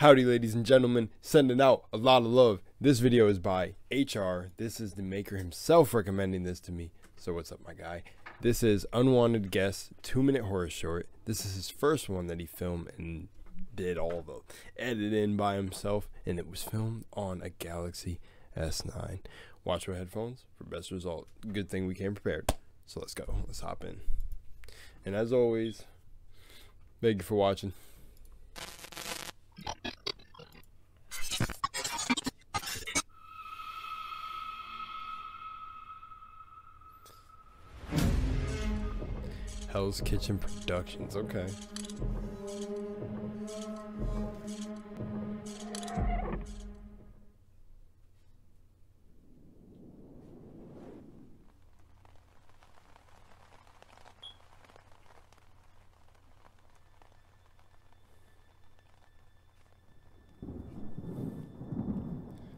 Howdy, ladies and gentlemen, sending out a lot of love. This video is by HR. This is the maker himself recommending this to me. So, what's up, my guy? This is Unwanted Guest, two minute horror short. This is his first one that he filmed and did all the editing by himself, and it was filmed on a Galaxy S9. Watch my headphones for best result. Good thing we came prepared. So, let's go. Let's hop in. And as always, thank you for watching. Hell's Kitchen Productions, okay.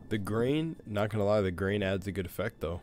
The grain, not gonna lie, the grain adds a good effect though.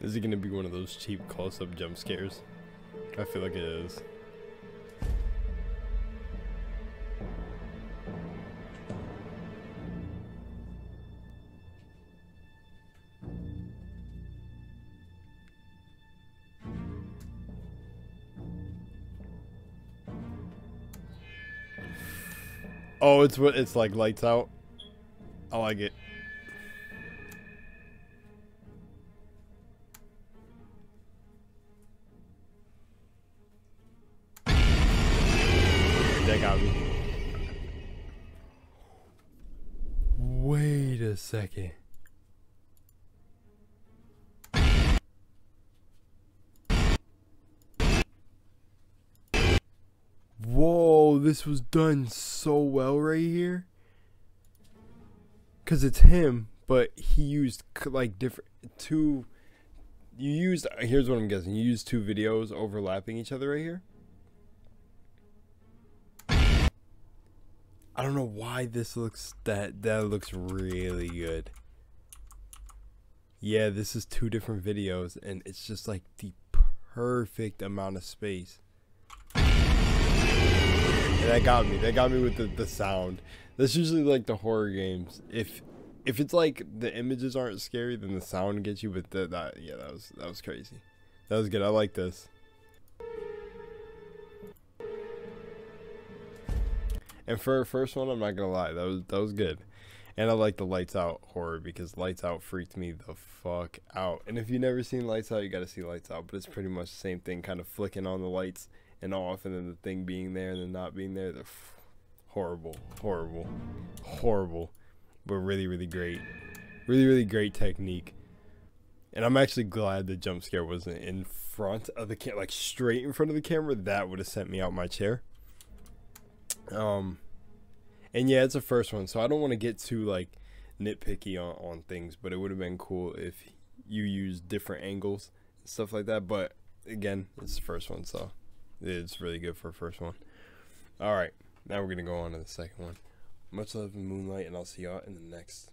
Is it gonna be one of those cheap close-up jump scares? I feel like it is. Oh, it's what it's like lights out. I like it. Wait a second. Whoa, this was done so well right here. Cause it's him, but he used like different two. You used here's what I'm guessing. You used two videos overlapping each other right here. I don't know why this looks that that looks really good. Yeah, this is two different videos and it's just like the perfect amount of space. And that got me. That got me with the, the sound. That's usually like the horror games. If if it's like the images aren't scary, then the sound gets you. But the, that yeah, that was that was crazy. That was good. I like this. And for a first one, I'm not gonna lie, that was that was good. And I like the lights out horror because lights out freaked me the fuck out. And if you've never seen lights out, you gotta see lights out. But it's pretty much the same thing, kind of flicking on the lights and off, and then the thing being there and then not being there. They're f- horrible, horrible, horrible, but really, really great. Really, really great technique. And I'm actually glad the jump scare wasn't in front of the camera, like straight in front of the camera. That would have sent me out my chair. Um, and yeah, it's a first one, so I don't want to get too like nitpicky on, on things, but it would have been cool if you used different angles and stuff like that. But again, it's the first one, so it's really good for a first one. All right, now we're gonna go on to the second one. Much love and moonlight, and I'll see y'all in the next